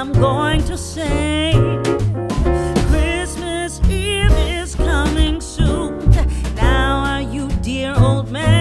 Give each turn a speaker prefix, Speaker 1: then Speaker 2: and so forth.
Speaker 1: I'm going to say. Christmas Eve is coming soon. Now are you dear old man?